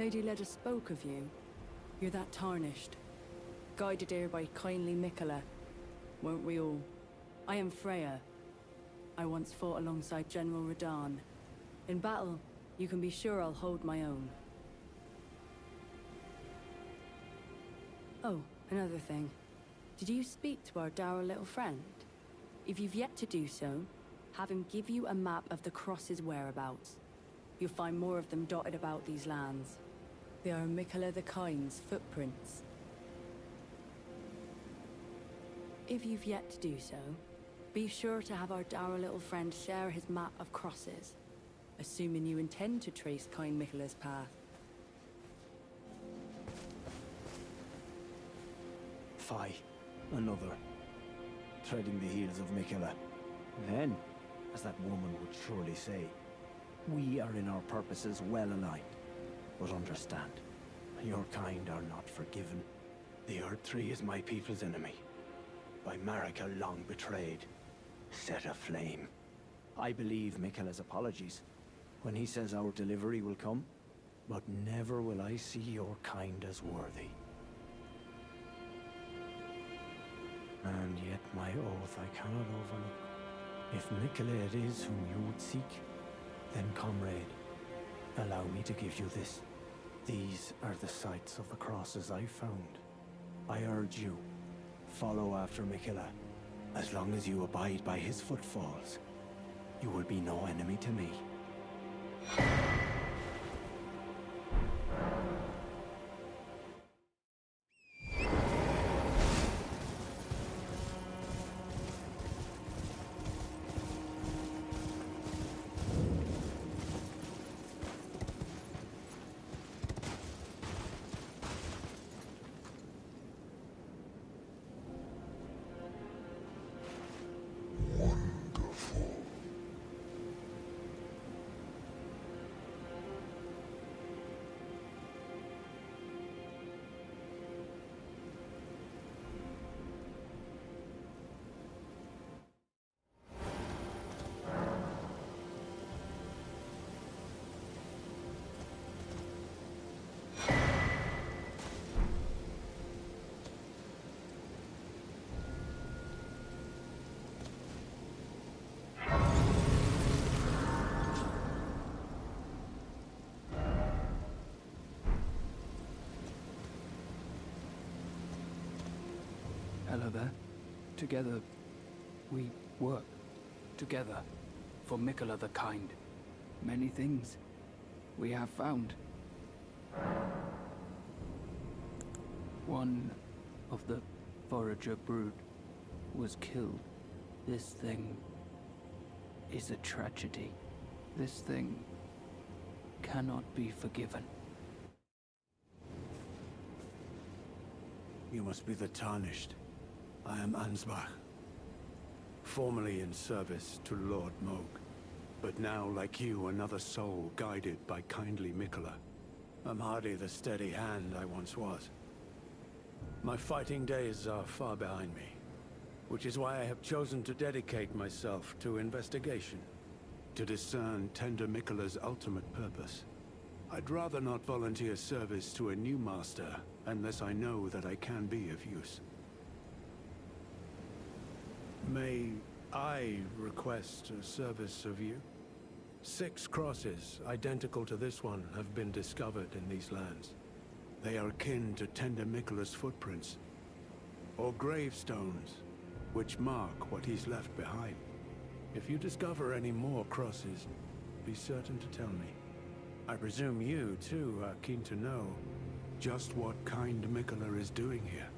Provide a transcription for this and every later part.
Lady Leda spoke of you. You're that tarnished. Guided here by kindly Miquella. Weren't we all? I am Freyja. I once fought alongside General Radahn. In battle, you can be sure I'll hold my own. Oh, another thing. Did you speak to our dour little friend? If you've yet to do so, have him give you a map of the Cross's whereabouts. You'll find more of them dotted about these lands. They are Miquella the Kind's footprints. If you've yet to do so, be sure to have our dour little friend share his map of crosses, assuming you intend to trace Kind Miquella's path. Fie, another. Treading the heels of Miquella. Then, as that woman would surely say, we are in our purposes well aligned. But understand, your kind are not forgiven. The Erdtree is my people's enemy. By Marika long betrayed. Set aflame. I believe Miquella's apologies when he says our delivery will come, but never will I see your kind as worthy. And yet my oath I cannot overlook. If Miquella it is whom you would seek, then comrade, allow me to give you this. These are the sites of the crosses I found. I urge you, follow after Miquella. As long as you abide by his footfalls, you will be no enemy to me. Hello there. Together, we work. Together. For Miquella the Kind. Many things we have found. One of the Forager brood was killed. This thing is a tragedy. This thing cannot be forgiven. You must be the Tarnished. I am Ansbach. Formerly in service to Lord Mohg, but now, like you, another soul guided by kindly Miquella. I'm hardly the steady hand I once was. My fighting days are far behind me, which is why I have chosen to dedicate myself to investigation, to discern Tender Miquella's ultimate purpose. I'd rather not volunteer service to a new master unless I know that I can be of use. May I request a service of you? Six crosses, identical to this one, have been discovered in these lands. They are akin to Tender Miquella's footprints, or gravestones, which mark what he's left behind. If you discover any more crosses, be certain to tell me. I presume you, too, are keen to know just what kind Miquella is doing here.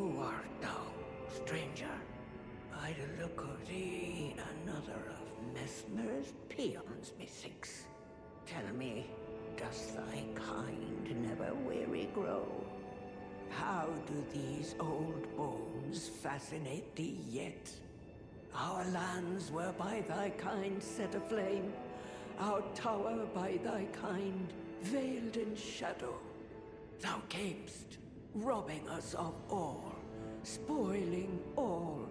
Who art thou, stranger? By the look of thee, another of Messmer's peons, methinks. Tell me, does thy kind never weary grow? How do these old bones fascinate thee yet? Our lands were by thy kind set aflame, our tower by thy kind veiled in shadow. Thou camest, robbing us of all spoiling all.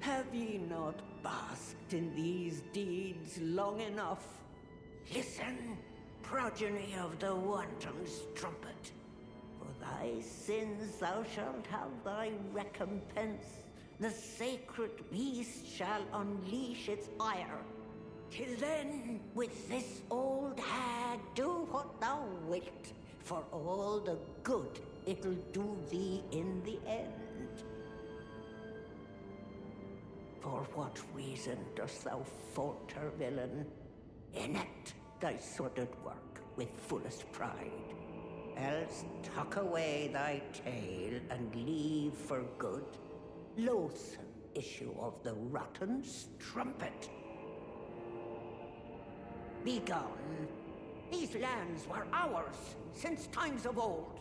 Have ye not basked in these deeds long enough? Listen, progeny of the wanton's trumpet. For thy sins thou shalt have thy recompense. The sacred beast shall unleash its ire. Till then, with this old hag, do what thou wilt, for all the good it'll do thee in the end. For what reason dost thou falter, villain? Enact thy sordid work with fullest pride. Else tuck away thy tail and leave for good loathsome issue of the rotten strumpet. Begone. These lands were ours since times of old.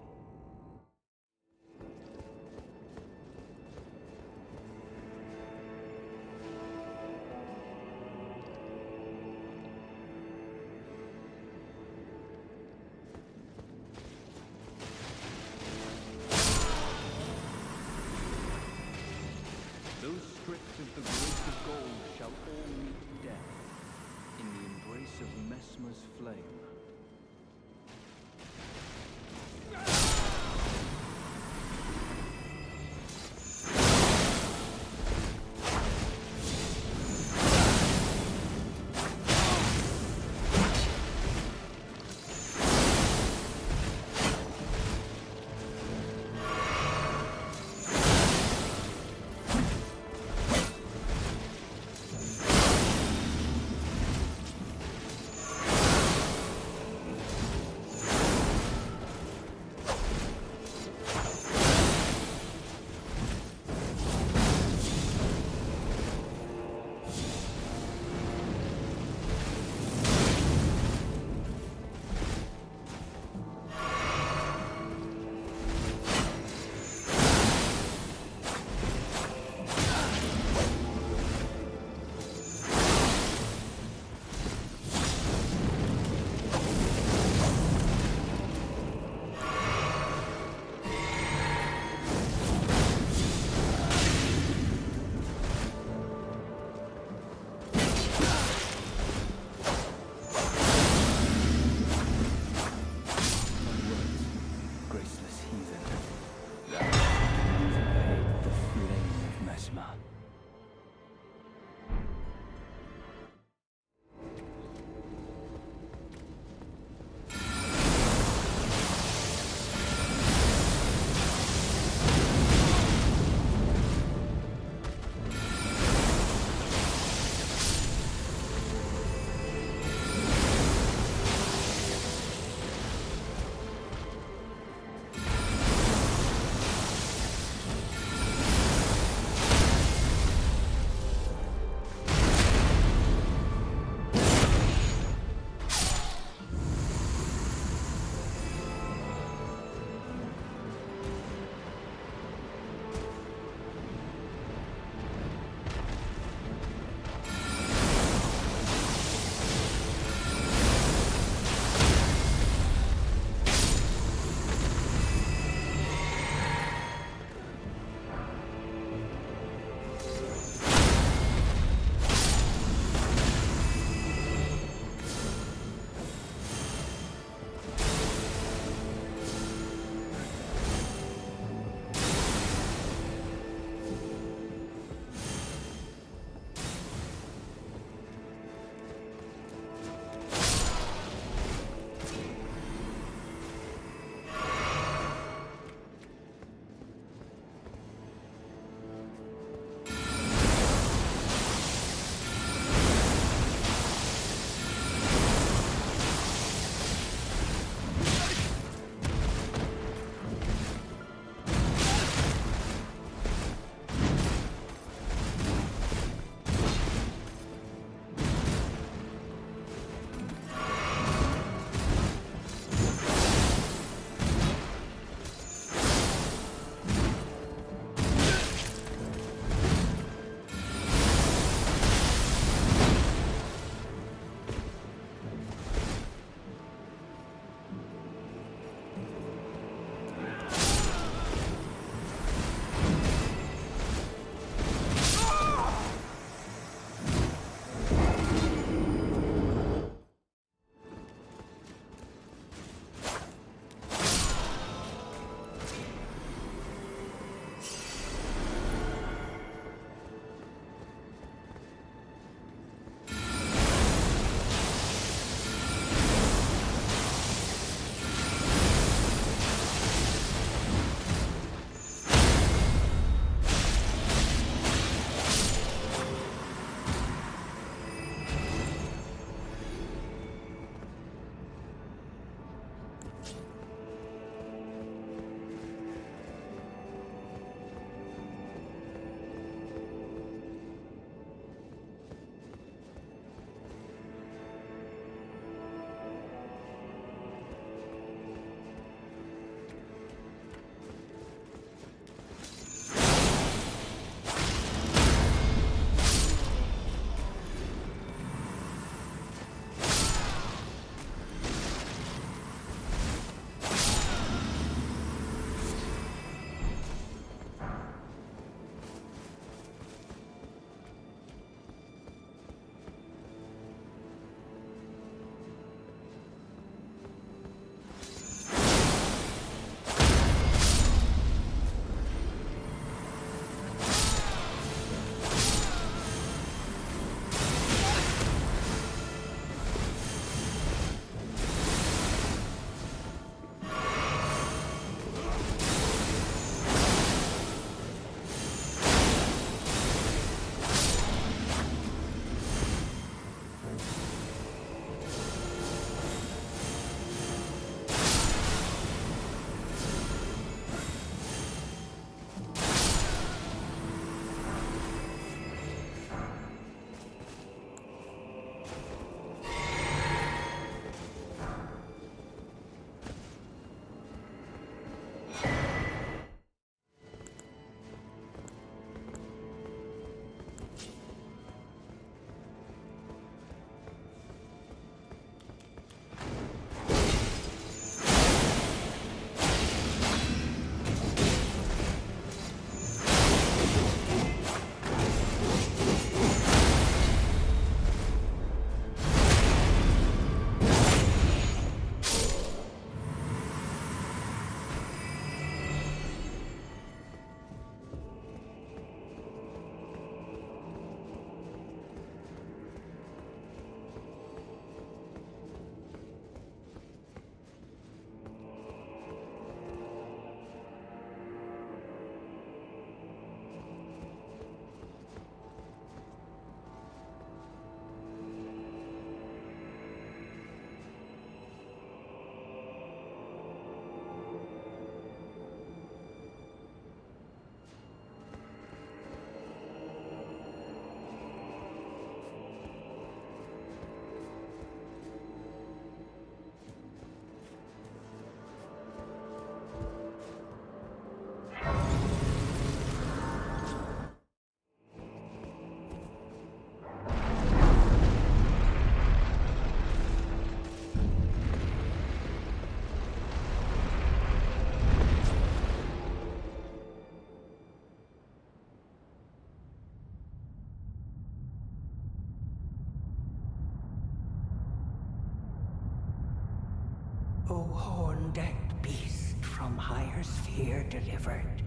Horn-decked beast from higher sphere delivered,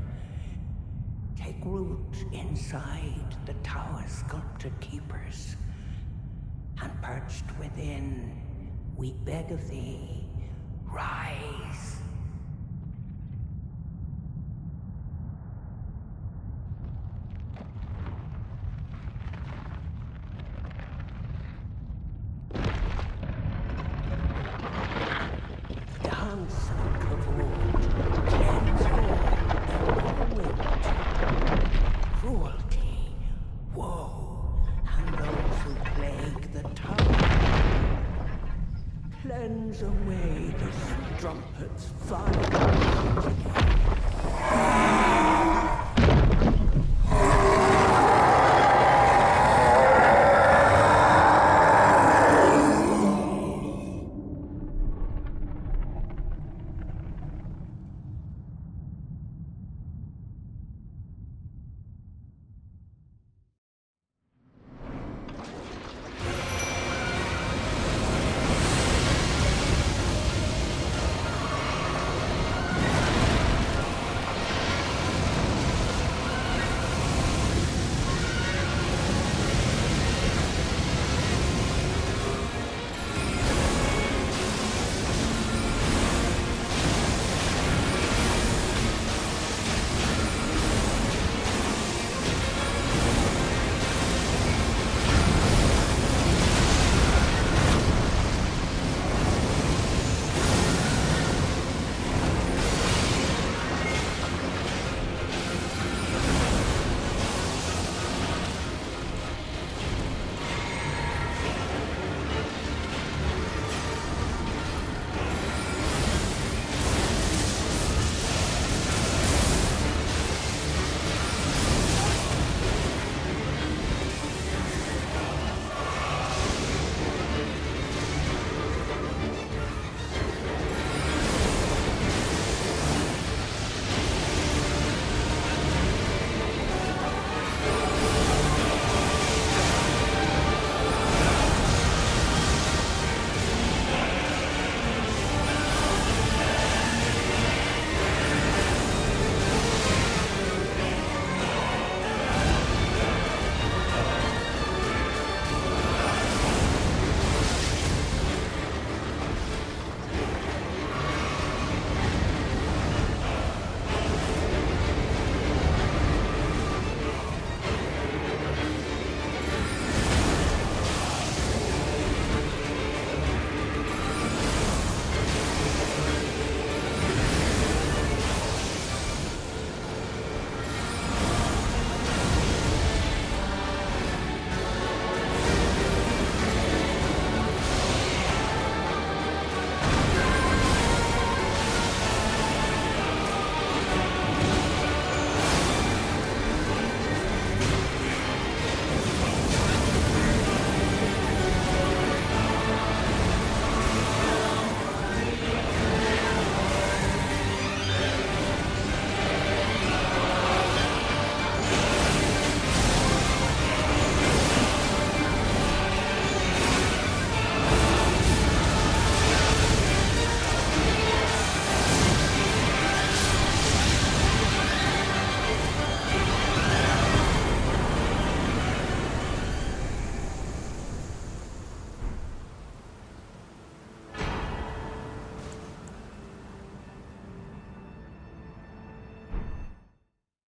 take root inside the tower sculpted keepers, and perched within, we beg of thee, rise.